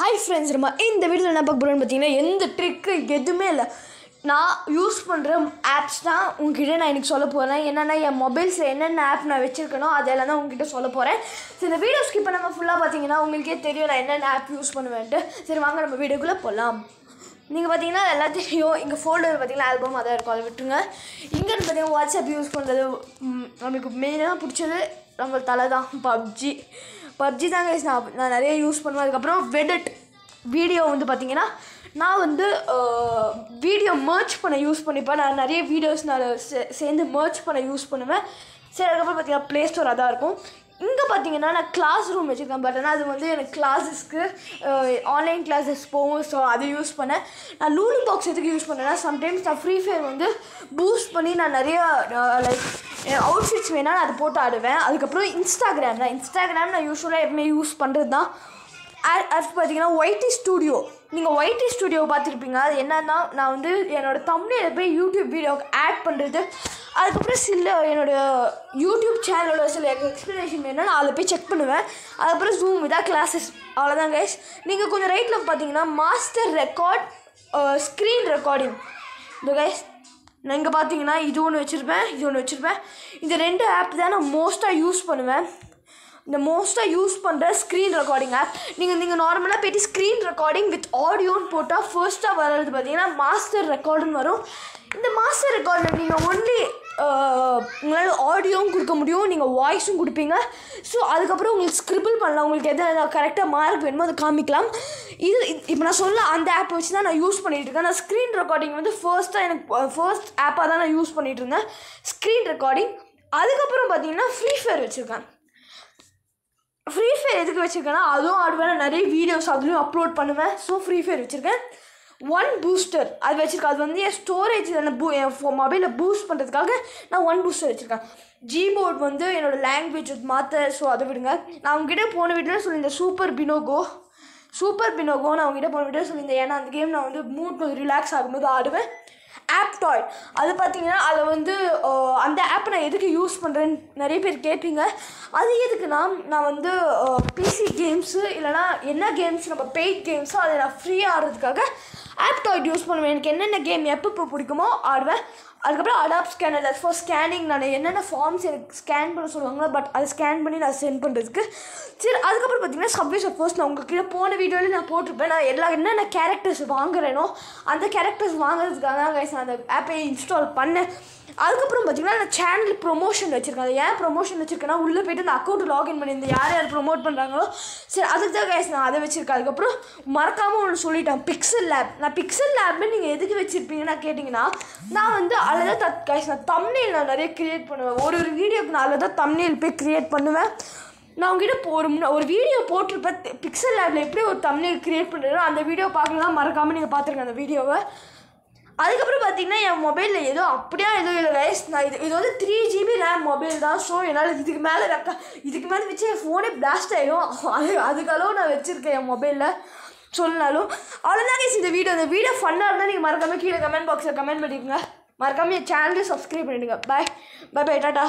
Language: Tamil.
ஹாய் ஃப்ரெண்ட்ஸ் நம்ம இந்த வீடியோவில் என்ன பார்க்க போகிறோம்னு பார்த்தீங்கன்னா எந்த ட்ரிக்கு எதுவுமே இல்லை. நான் யூஸ் பண்ணுற ஆப்ஸ் தான் உங்ககிட்ட நான் எனக்கு சொல்ல போகிறேன் என்னென்னா என் மொபைல்ஸில் என்னென்ன ஆப் நான் வச்சுருக்கனோ அதெல்லாம் தான் உங்ககிட்ட சொல்ல போகிறேன் சரி இந்த வீடியோ ஸ்கிப் பண்ணாமல் ஃபுல்லாக பார்த்தீங்கன்னா உங்களுக்கே தெரியும் நான் என்னென்ன ஆப் யூஸ் பண்ணுவேன்ட்டு. சரி வாங்க நம்ம வீடியோக்குள்ளே போகலாம் நீங்கள் பார்த்தீங்கன்னா எல்லாத்தையும் இங்கே ஃபோல்டர் பார்த்தீங்கன்னா ஆல்பம் அதான் இருக்கும். அதை விட்டுருங்க. இங்கேன்னு பார்த்தீங்கன்னா வாட்ஸ்அப் யூஸ் பண்ணுறது நம்மளுக்கு மெயினாக பிடிச்சது நம்ம தலை தான் பப்ஜி பப்ஜி தாங்க நான் நான் நிறைய யூஸ் பண்ணுவேன். அதுக்கப்புறம் வெடட் வீடியோ வந்து பார்த்தீங்கன்னா நான் வந்து வீடியோ மர்ச் பண்ண யூஸ் பண்ணிப்பேன். நான் நிறைய வீடியோஸ் நான் சே- சேர்ந்து மர்ச் பண்ண யூஸ் பண்ணுவேன். சரி அதுக்கப்புறம் பார்த்தீங்கன்னா ப்ளே ஸ்டோர் அதான் இருக்கும். இங்கே பார்த்தீங்கன்னா நான் கிளாஸ் ரூம் வச்சுருக்கேன் பட் ஆனால் அது வந்து எனக்கு கிளாஸஸ்க்கு ஆன்லைன் கிளாஸஸ் போகும் ஸோ அது யூஸ் பண்ணேன். நான் லூலு பாக்ஸ் எதுக்கு யூஸ் பண்ணேன்னா சம்டைம்ஸ் நான் ஃப்ரீ ஃபயர் வந்து பூஸ்ட் பண்ணி நான் நிறைய லைக் அவுட்ஃபிட்ஸ் வேணால் நான் அதை போட்டு ஆடுவேன். அதுக்கப்புறம் இன்ஸ்டாகிராம் தான். இன்ஸ்டாகிராம் நான் யூஸ்வலாக எப்பவுமே யூஸ் பண்ணுறது தான் அடுத்து பார்த்தீங்கன்னா ஒய்டி ஸ்டூடியோ நீங்கள் ஒயிட்டி ஸ்டூடியோ பார்த்துருப்பீங்க. அது என்னன்னா நான் வந்து என்னோடய தமிழில் போய் யூடியூப் வீடியோவுக்கு ஆட் பண்ணுறது அதுக்கப்புறம் சில என்னோடய யூடியூப் சேனலோட சில எக்ஸ்ப்ளனேஷன் வேணும்னா நான் அதில் போய் செக் பண்ணுவேன். அதுக்கப்புறம் ஜூம் இதாக கிளாஸஸ் அவ்வளோதான் கைஸ் நீங்கள் கொஞ்சம் ரைட்டில் பார்த்தீங்கன்னா மாஸ்டர் ரெக்கார்ட் ஸ்க்ரீன் ரெக்கார்டிங் இந்த கைஸ் நான் இங்கே பார்த்தீங்கன்னா இது ஒன்று வச்சுருப்பேன் இது ஒன்று வச்சுருப்பேன். இந்த ரெண்டு ஆப் தான் நான் மோஸ்ட்டாக யூஸ் பண்ணுவேன். இந்த மோஸ்ட்டாக யூஸ் பண்ணுற ஸ்க்ரீன் ரெக்கார்டிங் ஆப் நீங்கள் நீங்கள் நார்மலாக போய்ட்டு ஸ்க்ரீன் ரெக்கார்டிங் வித் ஆடியோன்னு போட்டால் ஃபர்ஸ்ட்டாக வர்றது பார்த்தீங்கன்னா மாஸ்டர் ரெக்கார்டுன்னு வரும். இந்த மாஸ்டர் ரெக்கார்டில் நீங்கள் ஒன்லி உங்களால் ஆடியோவும் கொடுக்க முடியும் நீங்கள் வாய்ஸும் கொடுப்பீங்க. ஸோ அதுக்கப்புறம் உங்களுக்கு ஸ்கிரிபிள் பண்ணலாம். உங்களுக்கு எது கரெக்டாக மார்க் வேணுமோ அதை காமிக்கலாம். இது இப்போ நான் சொல்ல அந்த ஆப் வச்சு தான் நான் யூஸ் பண்ணிகிட்டு இருக்கேன். நான் ஸ்க்ரீன் ரெக்கார்டிங் வந்து ஃபர்ஸ்ட்டாக எனக்கு ஃபர்ஸ்ட் ஆப்பாக தான் நான் யூஸ் பண்ணிகிட்டு இருந்தேன். ஸ்க்ரீன் ரெக்கார்டிங் அதுக்கப்புறம் பார்த்தீங்கன்னா ஃப்ரீ ஃபயர் வச்சுருக்கேன். ஃப்ரீ ஃபயர் எதுக்கு வச்சுருக்கேன்னா அதுவும் ஆடுவேன். நிறைய வீடியோஸ் அதுலேயும் அப்லோட் பண்ணுவேன். ஸோ ஃப்ரீ ஃபயர் வச்சுருக்கேன். ஒன் பூஸ்டர் அது வச்சுருக்கேன் அது வந்து என் ஸ்டோரேஜ் என்ன பூ என் மொபைலில் பூஸ்ட் பண்ணுறதுக்காக நான் ஒன் பூஸ்டர் வச்சுருக்கேன். ஜிபோர்ட் வந்து என்னோடய லாங்குவேஜ் மாற்ற ஸோ அதை விடுங்க. நான் அவங்ககிட்ட போன வீட்டில் சொல்லியிருந்தேன் சூப்பர் பினோகோ சூப்பர் பினோகோ நான் அவங்ககிட்ட போன வீட்டில் சொல்லியிருந்தேன். ஏன்னா அந்த கேம் நான் வந்து மூட் கொஞ்சம் ரிலாக்ஸ் ஆகும்போது ஆடுவேன். ஆப் டாய் அது பார்த்தீங்கன்னா அதில் வந்து அந்த ஆப் நான் எதுக்கு யூஸ் பண்ணுறேன்னு நிறைய பேர் கேட்பீங்க. அது எதுக்குன்னா நான் வந்து பிசி கேம்ஸு இல்லைனா என்ன கேம்ஸ் நம்ம பெய்ட் கேம்ஸோ அதை நான் ஃப்ரீயாக ஆடுறதுக்காக ஆப் யூஸ் பண்ணுவேன் எனக்கு என்னென்ன கேம் எப்போ பிடிக்குமோ ஆடுவேன். அதுக்கப்புறம் Adobe scanner that's for scanning நான் என்னென்ன ஃபார்ம்ஸ் எனக்கு ஸ்கேன் பண்ண சொல்லுவாங்களோ பட் அதை ஸ்கேன் பண்ணி நான் சென்ட் பண்ணுறதுக்கு சரி அதுக்கப்புறம் பார்த்தீங்கன்னா சப்வே சப்போஸ் நான் உங்ககிட்ட போன வீடியோவில் நான் போட்டிருப்பேன். நான் எல்லா என்னென்ன கேரக்டர்ஸ் வாங்குறேனோ அந்த கேரக்டர்ஸ் வாங்குறதுக்காக தான் guys நான் அந்த ஆப்பை இன்ஸ்டால் பண்ணேன். அதுக்கப்புறம் பார்த்தீங்கன்னா நான் சேனல் ப்ரொமோஷன் வச்சுருக்கேன். ஏன் ப்ரொமோஷன் வச்சுருக்கேன்னா உள்ளே போயிட்டு அந்த அக்கௌண்ட் லாகின் பண்ணியிருந்தேன் யார் யார் ப்ரொமோட் பண்ணுறாங்களோ சரி அதுக்கு தான் கைஸ் நான் அதை வச்சுருக்கேன். அதுக்கப்புறம் மறக்காமல் ஒன்று சொல்லிட்டேன். பிக்சல் லேப் நான் பிக்சல் லேப்னு நீங்கள் எதுக்கு வச்சுருப்பீங்கன்னா கேட்டிங்கன்னா நான் வந்து அதில் தான் தத் கைஸ் நான் தம்னேல் நான் நிறைய க்ரியேட் பண்ணுவேன். ஒரு ஒரு வீடியோக்கு நான் அதில் தான் தம்னேல் போய் க்ரியேட் பண்ணுவேன். நான் உங்ககிட்ட இப்போ ஒரு ஒரு வீடியோ போட்டிருப்பேன். பிக்சல் லேபில் எப்படி ஒரு தம்னேல் க்ரியேட் பண்ணுறோம் அந்த வீடியோ பார்க்கலாம் மறக்காமல் நீங்கள் பார்த்துருங்க அந்த வீடியோவை அதுக்கப்புறம் பார்த்தீங்கன்னா என் மொபைலில் ஏதோ அப்படியே ஏதோ இல்லை கைஸ் நான் இது இது வந்து த்ரீ ஜிபி ரேம் மொபைல் தான். ஸோ என்னால் இதுக்கு மேலே இதுக்கு மேலே வச்சு என் ஃபோனே பிளாஸ்ட் ஆகிடும் அது அதுக்களவு நான் வச்சுருக்கேன் என் மொபைலில் சொன்னாலும் அவ்வளோதான் கேஸ் இந்த வீடியோ இந்த வீடியோ ஃபன்னாக இருந்தால் நீங்கள் மறக்காமல் கீழே கமெண்ட் பாக்ஸில் கமெண்ட் பண்ணிடுங்க மறக்காமல் என் சேனலையும் சப்ஸ்கிரைப் பண்ணிடுங்க. Bye bye bye tata